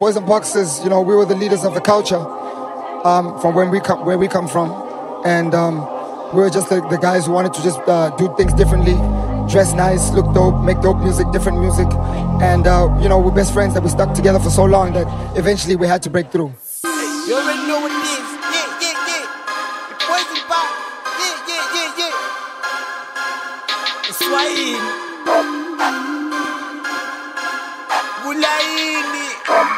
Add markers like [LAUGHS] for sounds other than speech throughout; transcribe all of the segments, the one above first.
Boys and Boxers, you know, we were the leaders of the culture um, from when we come, where we come from, and um, we were just the, the, guys who wanted to just uh, do things differently, dress nice, look dope, make dope music, different music, and uh, you know, we're best friends that we stuck together for so long that eventually we had to break through. You already know what it is. Yeah, yeah, yeah. The and Boxers. Yeah, yeah, yeah, yeah. It's Swahili. Bulaini.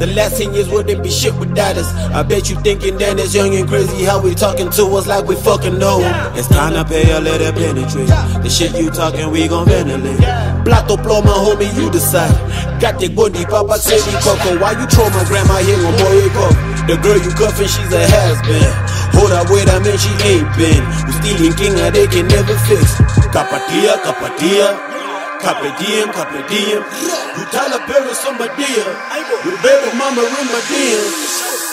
The last 10 years wouldn't be shit without us. I bet you thinking that it's young and crazy how we talking to us like we fucking know. It's time to pay a little penetrate. The shit you talking, we gon' ventilate. Plato ploma, homie, you decide. Got the body, papa say me coco. Oh, why you throw my grandma here on boy go? The girl you cuffin', she's a has-been. Hold up, wait a minute, she ain't been. Who's stealing king, they can never fix. Capatia, capatia. Carpe diem, carpe diem. You Tyler Perry, somebody. You baby mama in my DM.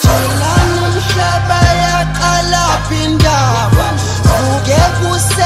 Chelana umhlaba yaqala phindaba Vuke kuseni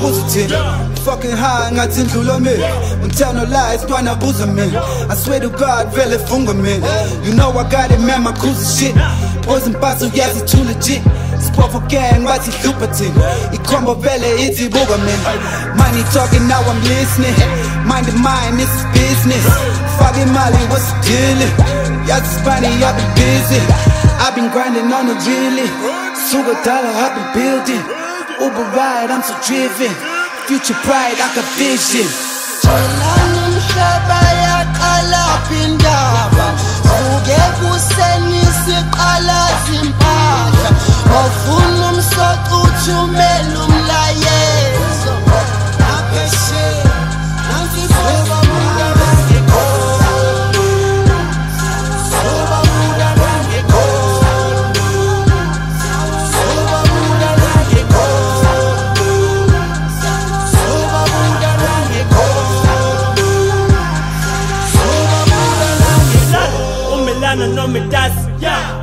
Fucking high, ngathi ndlula mina Ngithanda lies, ntwana buza mina I swear to God, vele funga mina You know I got it, man, my cruise shit. Boys and bass, uyazi too legit. Spofu gang, bathi hlupha thina Ikhombo vele ithi buka man Money talking, now I'm listening. Mind the mind, it's business. Fucking Molly, what's the deal? Yazi Spani, I've been busy. I've been grinding on the really. Sugar dollar, I've been building Uber ride, I'm so driven. Future pride, I got vision. Wafuna umsoco uthumela umlayezo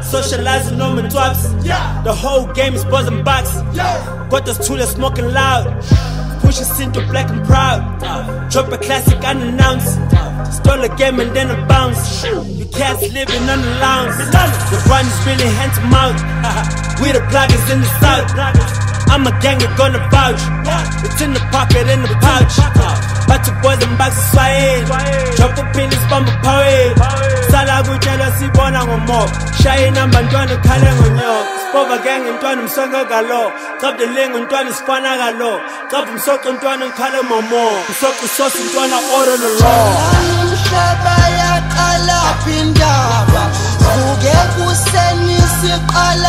Socializing on me twaps, yeah. The whole game is buzzing box, yeah. Got us two smoking loud. Push us into black and proud. Drop a classic unannounced. Stole a game and then a bounce. You cats living on the lounge. The run is really hand to mouth. [LAUGHS] We the bloggers in the south. I'm a gang, you're gonna vouch. It's in the pocket, in the pouch. But your boys and boxes swaying. Drop a pin, it's bumper power. Sala kutshela sibona ngomoya shaye inamba ntwana ukhale ngonyoka. Sipova gang ntwana umsongo kalo. Cabda lengo ntwana sifana kalo. Cabda umsoco ntwana ngikhale momo. Umsoco usosi ntwana oro no law umhlaba yaqala phindaba Vuke kuseni siqala